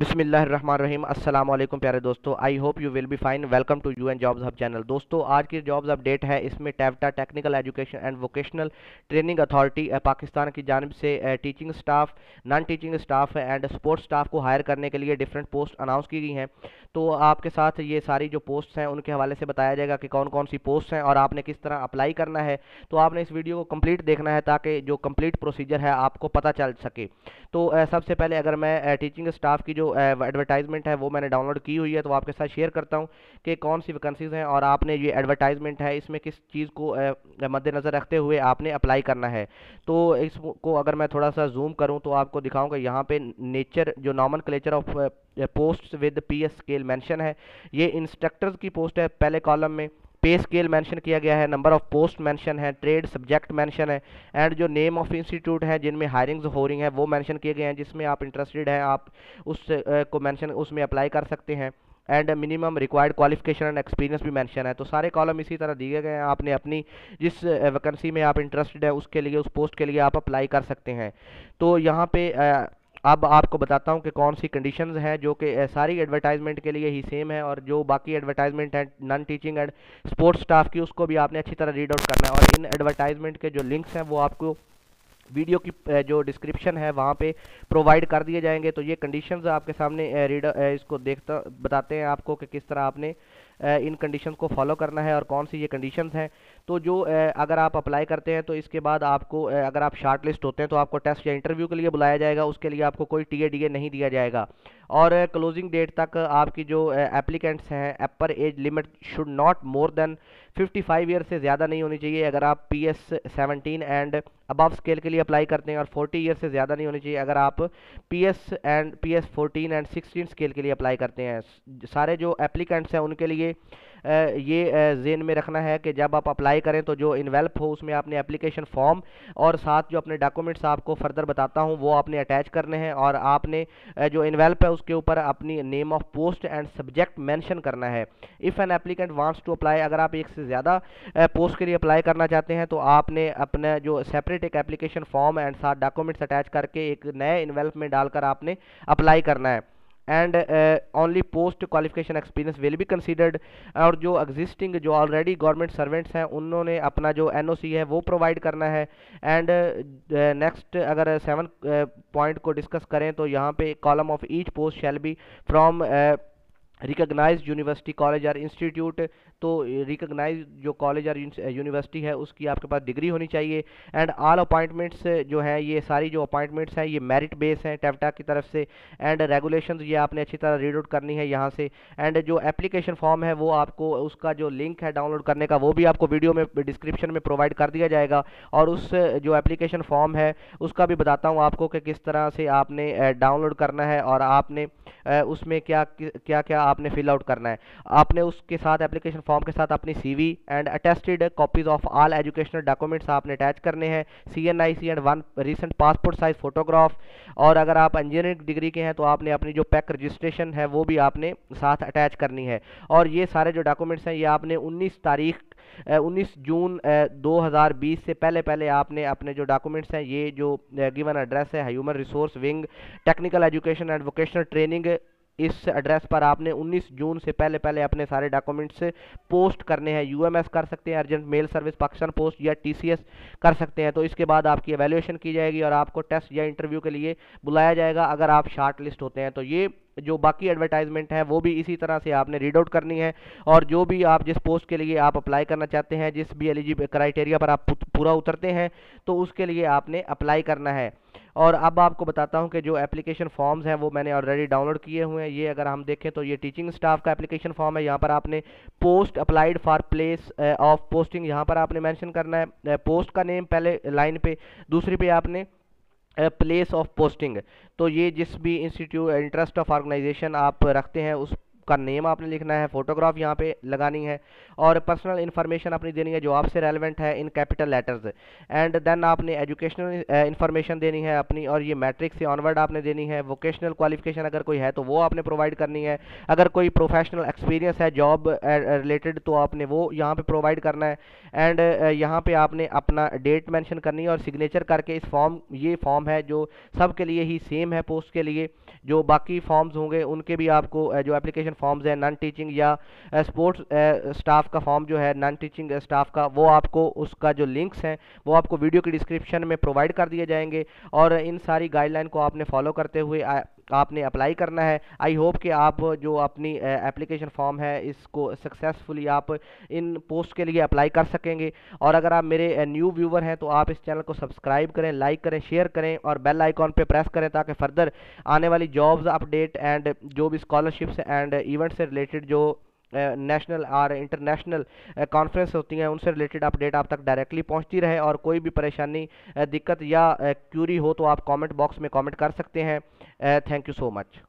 बिसमीम अस्सलाम प्यारे दोस्तों I hope you will be fine welcome to U N jobs hub channel दोस्तों, आज की जॉब्स अपडेट है, इसमें TEVTA technical education and vocational training authority Pakistan की जानब से teaching staff non teaching staff and sports staff को hire करने के लिए डिफरेंट पोस्ट अनाउंस की गई हैं। तो आपके साथ ये सारी जो पोस्ट हैं, उनके हवाले से बताया जाएगा कि कौन कौन सी पोस्ट हैं और आपने किस तरह अप्लाई करना है। तो आपने इस वीडियो को कंप्लीट देखना है, ताकि जो कंप्लीट प्रोसीजर है, आपको पता चल सके। तो सबसे पहले अगर मैं टीचिंग स्टाफ की जो एडवर्टाइजमेंट है, वो मैंने डाउनलोड की हुई है तो आपके साथ शेयर करता हूँ कि कौन सी वैकेंसीज़ हैं और आपने ये एडवर्टाइजमेंट है, इसमें किस चीज़ को मद्देनज़र रखते हुए आपने अप्लाई करना है। तो इसको अगर मैं थोड़ा सा जूम करूँ तो आपको दिखाऊँगा यहाँ पे नेचर जो nomenclature of post with P S scale mention है, ये इंस्ट्रक्टर्स की पोस्ट है, पहले कॉलम में। पे स्केल मेंशन किया गया है, नंबर ऑफ़ पोस्ट मेंशन है, ट्रेड सब्जेक्ट मेंशन है, एंड जो नेम ऑफ़ इंस्टीट्यूट है, जिनमें हायरिंग्स हो रही हैं, वो मेंशन किए गए हैं, जिसमें आप इंटरेस्टेड हैं, आप उस को मेंशन, उसमें अप्लाई कर सकते हैं, and minimum required qualification and experience भी मेंशन है। तो सारे कॉलम इसी तरह दिए गए हैं, आपने अपनी जिस वैकेंसी में आप इंटरेस्टेड है, उसके लिए, उस पोस्ट के लिए आप अप्लाई कर सकते हैं। तो यहाँ पे अब आपको बताता हूँ कि कौन सी कंडीशंस हैं जो कि सारी एडवर्टाइजमेंट के लिए ही सेम है और जो बाकी एडवर्टाइजमेंट है non teaching and sports staff की, उसको भी आपने अच्छी तरह रीड आउट करना है। और इन एडवर्टाइजमेंट के जो लिंक्स हैं, वो आपको वीडियो की जो डिस्क्रिप्शन है, वहाँ पे प्रोवाइड कर दिए जाएँगे। तो ये कंडीशंस आपके सामने रीड इसको देखता, बताते हैं आपको कि किस तरह आपने इन कंडीशंस को फॉलो करना है और कौन सी ये कंडीशंस हैं। तो जो अगर आप अप्लाई करते हैं तो इसके बाद आपको अगर आप शार्ट लिस्ट होते हैं तो आपको टेस्ट या इंटरव्यू के लिए बुलाया जाएगा। उसके लिए आपको कोई टी ए नहीं दिया जाएगा। और क्लोजिंग डेट तक आपकी जो एप्लीकेंट्स हैं upper age limit should not more than 55 year से ज़्यादा नहीं होनी चाहिए। अगर आप P S seventeen and above scale के लिए अप्लाई करते हैं और 40 ईयर से ज़्यादा नहीं होनी चाहिए, अगर आप P S and P S fourteen and sixteen scale के लिए अप्लाई करते हैं। सारे जो एप्लीकेंट्स हैं, उनके लिए ये जेन में रखना है कि जब आप अप्लाई करें तो जो इन्वेल्प हो उसमें आपने एप्लीकेशन फॉर्म और साथ जो अपने डॉक्यूमेंट्स आपको फर्दर बताता हूँ, वो आपने अटैच करने हैं और आपने जो इन्वेल्प है उसके ऊपर अपनी name of post and subject mention करना है। If an applicant wants to apply अगर आप एक से ज़्यादा पोस्ट के लिए अप्लाई करना चाहते हैं तो आपने अपना जो सेपरेट एक एप्लीकेशन फॉर्म एंड साथ डॉक्यूमेंट्स अटैच करके एक नए इन्वेल्प में डालकर आपने अप्लाई करना है। And only post qualification experience will be considered और जो एग्जिस्टिंग जो ऑलरेडी गवर्नमेंट सर्वेंट्स हैं उन्होंने अपना जो एन है वो प्रोवाइड करना है। एंड नेक्स्ट uh, अगर सेवन पॉइंट uh, को डिस्कस करें तो यहाँ पे column of each post shall be from recognize university college और इंस्टीट्यूट तो रिकग्नाइज जो कॉलेज और यूनिवर्सिटी है, उसकी आपके पास डिग्री होनी चाहिए। एंड ऑल अपॉइंटमेंट्स जो हैं, ये सारी जो अपॉइंटमेंट्स हैं, ये मेरिट बेस हैं टेवटा की तरफ़ से। एंड रेगुलेशन ये आपने अच्छी तरह रीड आउट करनी है यहाँ से। एंड जो एप्लीकेशन फॉर्म है, वो आपको, उसका जो लिंक है डाउनलोड करने का, वो भी आपको वीडियो में डिस्क्रिप्शन में प्रोवाइड कर दिया जाएगा। और उस जो एप्लीकेशन फॉर्म है, उसका भी बताता हूँ आपको कि किस तरह से आपने डाउनलोड करना है और आपने उसमें क्या क्या क्या आपने फिल आउट करना है। आपने उसके साथ एप्लीकेशन फॉर्म के साथ अपनी CV and attested copies of all educational documents आपने अटैच करने हैं। C N I C and one recent passport size photograph और अगर आप इंजीनियरिंग डिग्री के हैं तो आपने अपनी जो पैक रजिस्ट्रेशन है, वो भी आपने साथ अटैच करनी है। और ये सारे जो डॉक्यूमेंट्स हैं, ये आपने 19 तारीख 19 जून 2020 से पहले पहले आपने अपने जो डॉक्यूमेंट्स हैं, ये जो गिवन एड्रेस है human resource wing technical education and vocational training इस एड्रेस पर आपने 19 जून से पहले पहले अपने सारे डॉक्यूमेंट्स पोस्ट करने हैं। यूएमएस कर सकते हैं urgent mail service Pakistan post या टीसीएस कर सकते हैं। तो इसके बाद आपकी एवेल्यूएशन की जाएगी और आपको टेस्ट या इंटरव्यू के लिए बुलाया जाएगा अगर आप शार्ट लिस्ट होते हैं। तो ये जो बाकी एडवर्टाइजमेंट है, वो भी इसी तरह से आपने रीड आउट करनी है और जो भी आप जिस पोस्ट के लिए आप अप्लाई करना चाहते हैं, जिस भी एलिजिबल क्राइटेरिया पर आप पूरा उतरते हैं तो उसके लिए आपने अप्लाई करना है। और अब आपको बताता हूँ कि जो एप्लीकेशन फॉर्म्स हैं, वो मैंने ऑलरेडी डाउनलोड किए हुए हैं। ये अगर हम देखें तो ये टीचिंग स्टाफ का एप्लीकेशन फॉर्म है। यहाँ पर आपने post applied for place of posting यहाँ पर आपने मैंशन करना है। पोस्ट का नेम पहले लाइन पे, दूसरी पे आपने प्लेस ऑफ़ पोस्टिंग तो ये जिस भी इंस्टीट्यूट इंटरेस्ट ऑफ़ ऑर्गेनाइजेशन आप रखते हैं, उस का नेम आपने लिखना है, फोटोग्राफ यहाँ पे लगानी है और पर्सनल इन्फॉर्मेशन अपनी देनी है जो आपसे रेलिवेंट है in capital letters and then आपने एजुकेशनल इन्फॉर्मेशन देनी है अपनी और ये मैट्रिक से ऑनवर्ड आपने देनी है. वोकेशनल क्वालिफिकेशन अगर कोई है तो वो आपने प्रोवाइड करनी है. अगर कोई प्रोफेशनल एक्सपीरियंस है जॉब रिलेटेड तो आपने वो यहाँ पे प्रोवाइड करना है. एंड यहाँ पे आपने अपना डेट मेंशन करनी है और सिग्नेचर करके इस फॉर्म ये फॉर्म है जो सब लिए ही सेम है पोस्ट के लिए जो बाकी फॉर्म्स होंगे, उनके भी आपको जो एप्लीकेशन फॉर्म्स हैं नॉन टीचिंग या स्पोर्ट्स स्टाफ का फॉर्म जो है नॉन टीचिंग स्टाफ का, वो आपको उसका जो लिंक्स हैं, वो आपको वीडियो के डिस्क्रिप्शन में प्रोवाइड कर दिए जाएँगे। और इन सारी गाइडलाइन को आपने फॉलो करते हुए आपने अप्लाई करना है। आई होप कि आप जो अपनी एप्लीकेशन फॉर्म है, इसको सक्सेसफुली आप इन पोस्ट के लिए अप्लाई कर सकेंगे। और अगर आप मेरे न्यू व्यूवर हैं तो आप इस चैनल को सब्सक्राइब करें लाइक करें शेयर करें और बेल आइकॉन पे प्रेस करें ताकि फर्दर आने वाली जॉब्स अपडेट एंड जो भी स्कॉलरशिप्स एंड इवेंट से रिलेटेड जो नेशनल और इंटरनेशनल कॉन्फ्रेंस होती हैं, उनसे रिलेटेड अपडेट आप तक डायरेक्टली पहुँचती रहे। और कोई भी परेशानी दिक्कत या क्यूरी हो तो आप कमेंट बॉक्स में कमेंट कर सकते हैं। Thank you so much